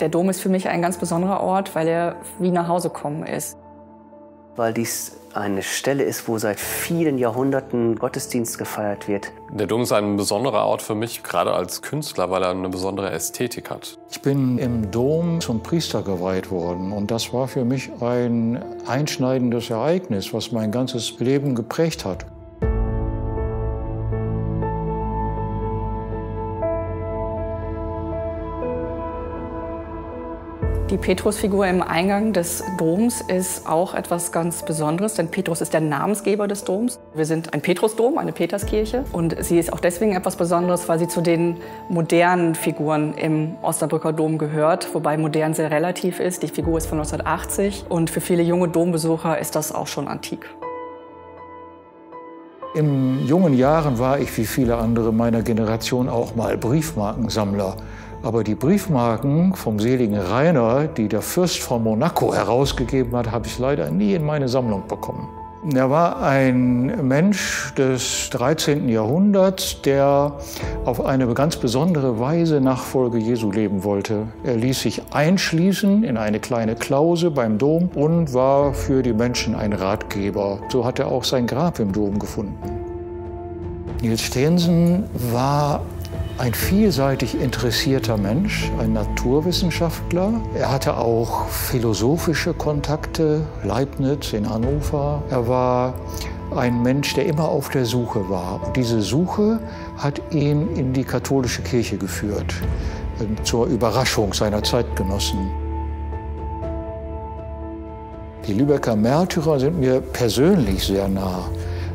Der Dom ist für mich ein ganz besonderer Ort, weil er wie nach Hause kommen ist. Weil dies eine Stelle ist, wo seit vielen Jahrhunderten Gottesdienst gefeiert wird. Der Dom ist ein besonderer Ort für mich, gerade als Künstler, weil er eine besondere Ästhetik hat. Ich bin im Dom zum Priester geweiht worden und das war für mich ein einschneidendes Ereignis, was mein ganzes Leben geprägt hat. Die Petrusfigur im Eingang des Doms ist auch etwas ganz Besonderes, denn Petrus ist der Namensgeber des Doms. Wir sind ein Petrusdom, eine Peterskirche. Und sie ist auch deswegen etwas Besonderes, weil sie zu den modernen Figuren im Osnabrücker Dom gehört, wobei modern sehr relativ ist. Die Figur ist von 1980 und für viele junge Dombesucher ist das auch schon antik. In jungen Jahren war ich wie viele andere meiner Generation auch mal Briefmarkensammler. Aber die Briefmarken vom seligen Rainer, die der Fürst von Monaco herausgegeben hat, habe ich leider nie in meine Sammlung bekommen. Er war ein Mensch des 13. Jahrhunderts, der auf eine ganz besondere Weise Nachfolge Jesu leben wollte. Er ließ sich einschließen in eine kleine Klause beim Dom und war für die Menschen ein Ratgeber. So hat er auch sein Grab im Dom gefunden. Nils Steensen war ein vielseitig interessierter Mensch, ein Naturwissenschaftler. Er hatte auch philosophische Kontakte, Leibniz in Hannover. Er war ein Mensch, der immer auf der Suche war. Und diese Suche hat ihn in die katholische Kirche geführt, zur Überraschung seiner Zeitgenossen. Die Lübecker Märtyrer sind mir persönlich sehr nah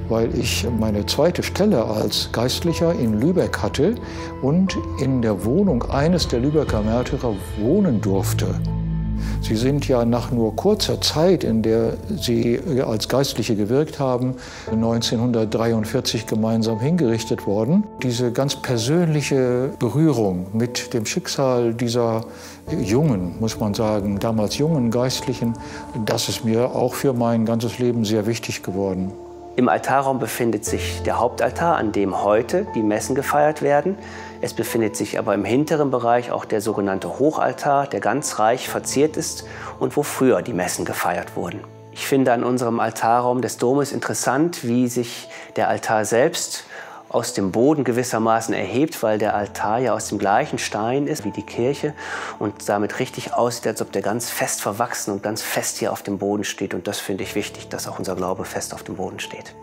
weil ich meine zweite Stelle als Geistlicher in Lübeck hatte und in der Wohnung eines der Lübecker Märtyrer wohnen durfte. Sie sind ja nach nur kurzer Zeit, in der Sie als Geistliche gewirkt haben, 1943 gemeinsam hingerichtet worden. Diese ganz persönliche Berührung mit dem Schicksal dieser jungen, muss man sagen, damals jungen Geistlichen, das ist mir auch für mein ganzes Leben sehr wichtig geworden. Im Altarraum befindet sich der Hauptaltar, an dem heute die Messen gefeiert werden. Es befindet sich aber im hinteren Bereich auch der sogenannte Hochaltar, der ganz reich verziert ist und wo früher die Messen gefeiert wurden. Ich finde an unserem Altarraum des Domes interessant, wie sich der Altar selbst aus dem Boden gewissermaßen erhebt, weil der Altar ja aus dem gleichen Stein ist wie die Kirche und damit richtig aussieht, als ob der ganz fest verwachsen und ganz fest hier auf dem Boden steht. Und das finde ich wichtig, dass auch unser Glaube fest auf dem Boden steht.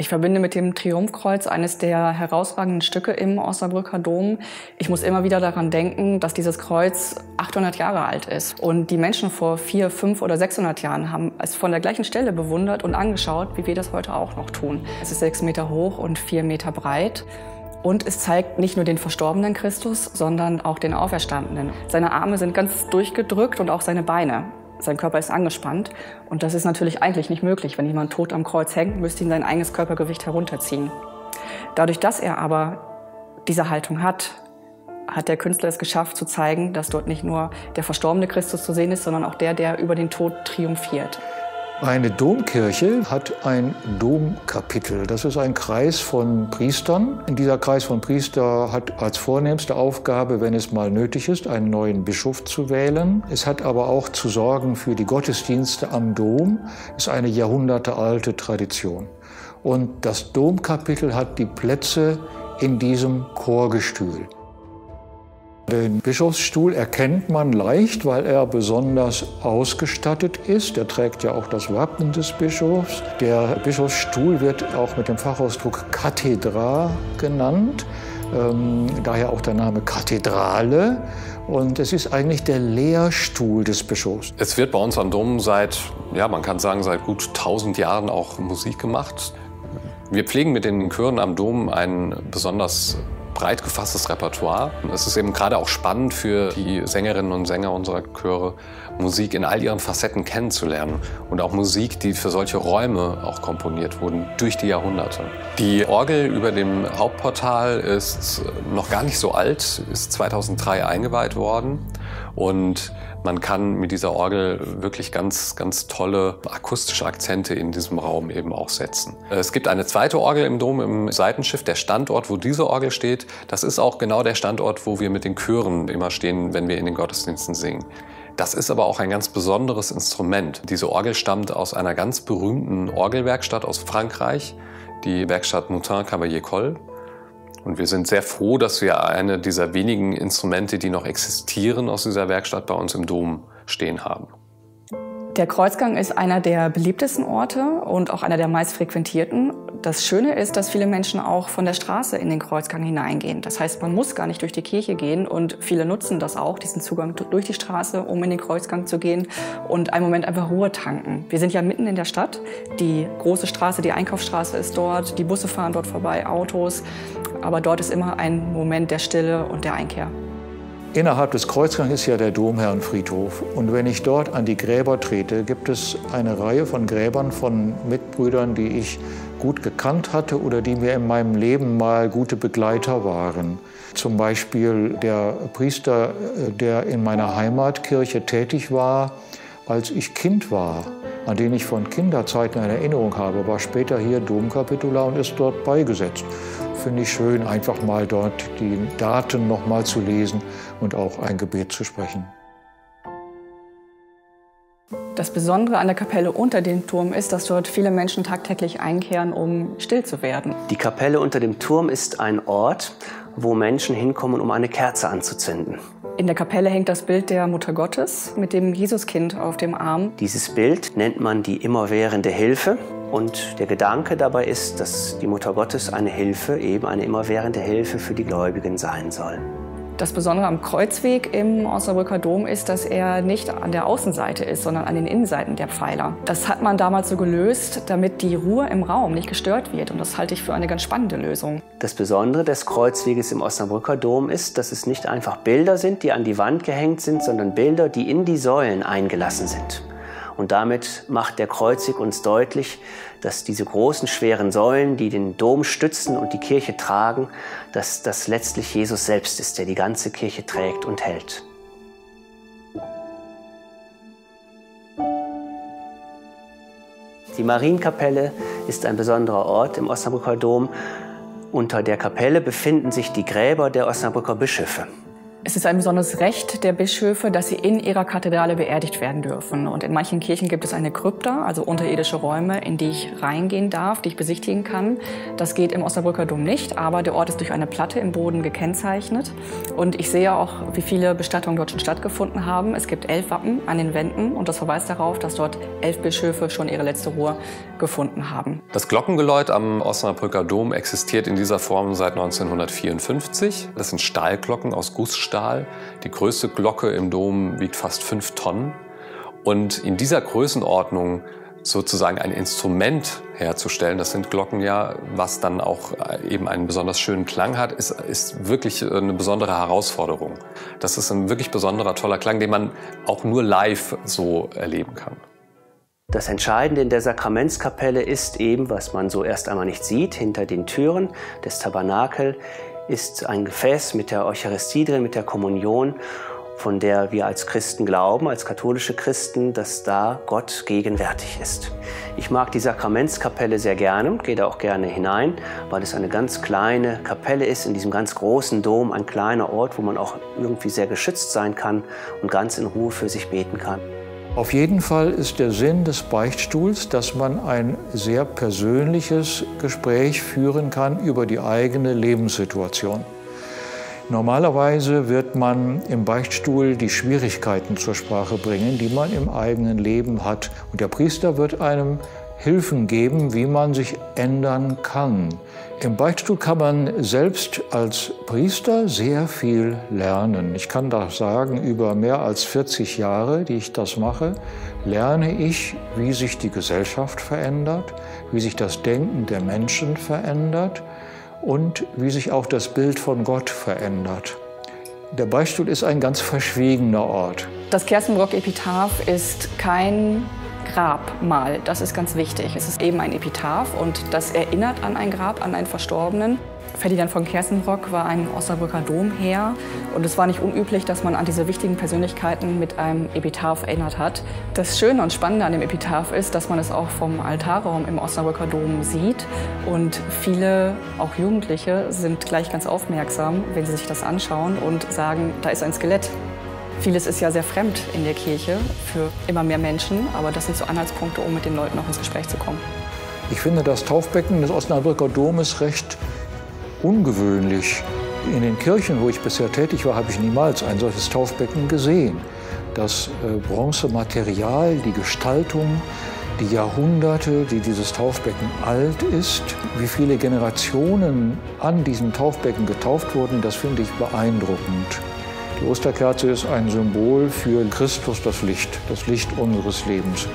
Ich verbinde mit dem Triumphkreuz eines der herausragenden Stücke im Osnabrücker Dom. Ich muss immer wieder daran denken, dass dieses Kreuz 800 Jahre alt ist. Und die Menschen vor 4, 5 oder 600 Jahren haben es von der gleichen Stelle bewundert und angeschaut, wie wir das heute auch noch tun. Es ist 6 Meter hoch und 4 Meter breit. Und es zeigt nicht nur den verstorbenen Christus, sondern auch den Auferstandenen. Seine Arme sind ganz durchgedrückt und auch seine Beine. Sein Körper ist angespannt und das ist natürlich eigentlich nicht möglich. Wenn jemand tot am Kreuz hängt, müsste ihn sein eigenes Körpergewicht herunterziehen. Dadurch, dass er aber diese Haltung hat, hat der Künstler es geschafft zu zeigen, dass dort nicht nur der verstorbene Christus zu sehen ist, sondern auch der, der über den Tod triumphiert. Eine Domkirche hat ein Domkapitel. Das ist ein Kreis von Priestern. Dieser Kreis von Priester hat als vornehmste Aufgabe, wenn es mal nötig ist, einen neuen Bischof zu wählen. Es hat aber auch zu sorgen für die Gottesdienste am Dom. Das ist eine jahrhundertealte Tradition. Und das Domkapitel hat die Plätze in diesem Chorgestühl. Den Bischofsstuhl erkennt man leicht, weil er besonders ausgestattet ist. Er trägt ja auch das Wappen des Bischofs. Der Bischofsstuhl wird auch mit dem Fachausdruck Kathedra genannt. Ähm, daher auch der Name Kathedrale. Und es ist eigentlich der Lehrstuhl des Bischofs. Es wird bei uns am Dom seit, ja, man kann sagen, seit gut 1000 Jahren auch Musik gemacht. Wir pflegen mit den Chören am Dom ein besonders breit gefasstes Repertoire. Es ist eben gerade auch spannend für die Sängerinnen und Sänger unserer Chöre, Musik in all ihren Facetten kennenzulernen und auch Musik, die für solche Räume auch komponiert wurden durch die Jahrhunderte. Die Orgel über dem Hauptportal ist noch gar nicht so alt, ist 2003 eingeweiht worden Und man kann mit dieser Orgel wirklich ganz, ganz tolle akustische Akzente in diesem Raum eben auch setzen. Es gibt eine zweite Orgel im Dom im Seitenschiff. Der Standort, wo diese Orgel steht, das ist auch genau der Standort, wo wir mit den Chören immer stehen, wenn wir in den Gottesdiensten singen. Das ist aber auch ein ganz besonderes Instrument. Diese Orgel stammt aus einer ganz berühmten Orgelwerkstatt aus Frankreich, die Werkstatt Moutin Cavalier Coll. Und wir sind sehr froh, dass wir eine dieser wenigen Instrumente, die noch existieren aus dieser Werkstatt, bei uns im Dom stehen haben. Der Kreuzgang ist einer der beliebtesten Orte und auch einer der meist frequentierten. Das Schöne ist, dass viele Menschen auch von der Straße in den Kreuzgang hineingehen. Das heißt, man muss gar nicht durch die Kirche gehen und viele nutzen das auch, diesen Zugang durch die Straße, um in den Kreuzgang zu gehen und einen Moment einfach Ruhe tanken. Wir sind ja mitten in der Stadt. Die große Straße, die Einkaufsstraße ist dort, die Busse fahren dort vorbei, Autos. Aber dort ist immer ein Moment der Stille und der Einkehr. Innerhalb des Kreuzgangs ist ja der Domherrenfriedhof. Und wenn ich dort an die Gräber trete, gibt es eine Reihe von Gräbern von Mitbrüdern, die ich gut gekannt hatte oder die mir in meinem Leben mal gute Begleiter waren. Zum Beispiel der Priester, äh, der in meiner Heimatkirche tätig war, als ich Kind war, an den ich von Kinderzeiten eine Erinnerung habe, war später hier Domkapitular und ist dort beigesetzt finde ich schön, einfach mal dort die Daten noch mal zu lesen und auch ein Gebet zu sprechen. Das Besondere an der Kapelle unter dem Turm ist, dass dort viele Menschen tagtäglich einkehren, um still zu werden. Die Kapelle unter dem Turm ist ein Ort, wo Menschen hinkommen, um eine Kerze anzuzünden. In der Kapelle hängt das Bild der Mutter Gottes mit dem Jesuskind auf dem Arm. Dieses Bild nennt man die immerwährende Hilfe. Und der Gedanke dabei ist, dass die Mutter Gottes eine Hilfe, eben eine immerwährende Hilfe für die Gläubigen sein soll. Das Besondere am Kreuzweg im Osnabrücker Dom ist, dass er nicht an der Außenseite ist, sondern an den Innenseiten der Pfeiler. Das hat man damals so gelöst, damit die Ruhe im Raum nicht gestört wird. Und das halte ich für eine ganz spannende Lösung. Das Besondere des Kreuzweges im Osnabrücker Dom ist, dass es nicht einfach Bilder sind, die an die Wand gehängt sind, sondern Bilder, die in die Säulen eingelassen sind. Und damit macht der Kreuzweg uns deutlich, dass diese großen, schweren Säulen, die den Dom stützen und die Kirche tragen, dass das letztlich Jesus selbst ist, der die ganze Kirche trägt und hält. Die Marienkapelle ist ein besonderer Ort im Osnabrücker Dom. Unter der Kapelle befinden sich die Gräber der Osnabrücker Bischöfe. Es ist ein besonderes Recht der Bischöfe, dass sie in ihrer Kathedrale beerdigt werden dürfen. Und in manchen Kirchen gibt es eine Krypta, also unterirdische Räume, in die ich reingehen darf, die ich besichtigen kann. Das geht im Osnabrücker Dom nicht, aber der Ort ist durch eine Platte im Boden gekennzeichnet. Und ich sehe auch, wie viele Bestattungen dort schon stattgefunden haben. Es gibt elf Wappen an den Wänden und das verweist darauf, dass dort elf Bischöfe schon ihre letzte Ruhe gefunden haben. Das Glockengeläut am Osnabrücker Dom existiert in dieser Form seit 1954. Das sind Stahlglocken aus Gussstahl. Edelstahl. Die größte Glocke im Dom wiegt fast fünf Tonnen. Und in dieser Größenordnung sozusagen ein Instrument herzustellen, das sind Glocken ja, was dann auch äh, eben einen besonders schönen Klang hat, ist, ist wirklich eine besondere Herausforderung. Das ist ein wirklich besonderer, toller Klang, den man auch nur live so erleben kann. Das Entscheidende in der Sakramentskapelle ist eben, was man so erst einmal nicht sieht, hinter den Türen des Tabernakel ist ein Gefäß mit der Eucharistie drin, mit der Kommunion, von der wir als Christen glauben, als katholische Christen, dass da Gott gegenwärtig ist. Ich mag die Sakramentskapelle sehr gerne, gehe da auch gerne hinein, weil es eine ganz kleine Kapelle ist, in diesem ganz großen Dom, ein kleiner Ort, wo man auch irgendwie sehr geschützt sein kann und ganz in Ruhe für sich beten kann. Auf jeden Fall ist der Sinn des Beichtstuhls, dass man ein sehr persönliches Gespräch führen kann über die eigene Lebenssituation. Normalerweise wird man im Beichtstuhl die Schwierigkeiten zur Sprache bringen, die man im eigenen Leben hat. Und der Priester wird einem Hilfen geben, wie man sich ändern kann. Im Beichtstuhl kann man selbst als Priester sehr viel lernen. Ich kann das sagen, über mehr als 40 Jahre, die ich das mache, lerne ich, wie sich die Gesellschaft verändert, wie sich das Denken der Menschen verändert und wie sich auch das Bild von Gott verändert. Der Beichtstuhl ist ein ganz verschwiegener Ort. Das Kerstenbrock-Epitaph ist kein Grabmal. Das ist ganz wichtig. Es ist eben ein Epitaph und das erinnert an ein Grab, an einen Verstorbenen. Ferdinand von Kersenbrock war ein Osnabrücker Domherr und es war nicht unüblich, dass man an diese wichtigen Persönlichkeiten mit einem Epitaph erinnert hat. Das Schöne und Spannende an dem Epitaph ist, dass man es auch vom Altarraum im Osnabrücker Dom sieht und viele, auch Jugendliche, sind gleich ganz aufmerksam, wenn sie sich das anschauen und sagen, da ist ein Skelett. Vieles ist ja sehr fremd in der Kirche für immer mehr Menschen, aber das sind so Anhaltspunkte, um mit den Leuten auch ins Gespräch zu kommen. Ich finde das Taufbecken des Osnabrücker Domes recht ungewöhnlich. In den Kirchen, wo ich bisher tätig war, habe ich niemals ein solches Taufbecken gesehen. Das äh, Bronzematerial, die Gestaltung, die Jahrhunderte, die dieses Taufbecken alt ist, wie viele Generationen an diesem Taufbecken getauft wurden, das finde ich beeindruckend. Die Osterkerze ist ein Symbol für Christus, das Licht, das Licht unseres Lebens.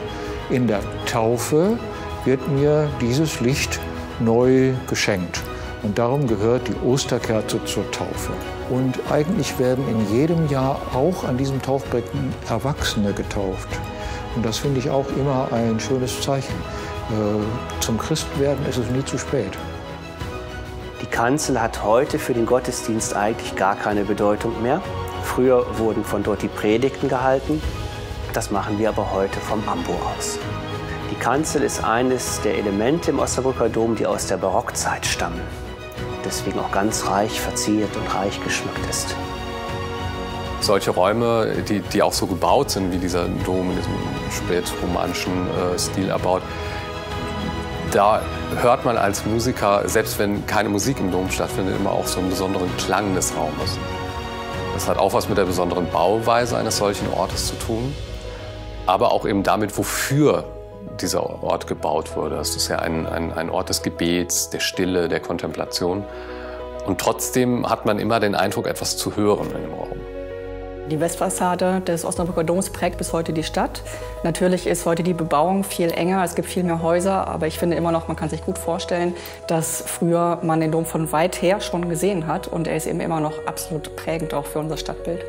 In der Taufe wird mir dieses Licht neu geschenkt. Und darum gehört die Osterkerze zur Taufe. Und eigentlich werden in jedem Jahr auch an diesem Taufbecken Erwachsene getauft. Und das finde ich auch immer ein schönes Zeichen. Äh, zum Christwerden ist es nie zu spät. Die Kanzel hat heute für den Gottesdienst eigentlich gar keine Bedeutung mehr. Früher wurden von dort die Predigten gehalten. Das machen wir aber heute vom Ambo aus. Die Kanzel ist eines der Elemente im Osnabrücker Dom, die aus der Barockzeit stammen deswegen auch ganz reich verziert und reich geschmückt ist. Solche Räume, die, die auch so gebaut sind, wie dieser Dom in diesem spätromanischen äh, Stil erbaut, da hört man als Musiker, selbst wenn keine Musik im Dom stattfindet, immer auch so einen besonderen Klang des Raumes. Das hat auch was mit der besonderen Bauweise eines solchen Ortes zu tun, aber auch eben damit, wofür dieser Ort gebaut wurde. Das ist ja ein, ein, ein Ort des Gebets, der Stille, der Kontemplation. Und trotzdem hat man immer den Eindruck, etwas zu hören in dem Raum. Die Westfassade des Osnabrücker Doms prägt bis heute die Stadt. Natürlich ist heute die Bebauung viel enger, es gibt viel mehr Häuser, aber ich finde immer noch, man kann sich gut vorstellen, dass früher man den Dom von weit her schon gesehen hat und er ist eben immer noch absolut prägend auch für unser Stadtbild.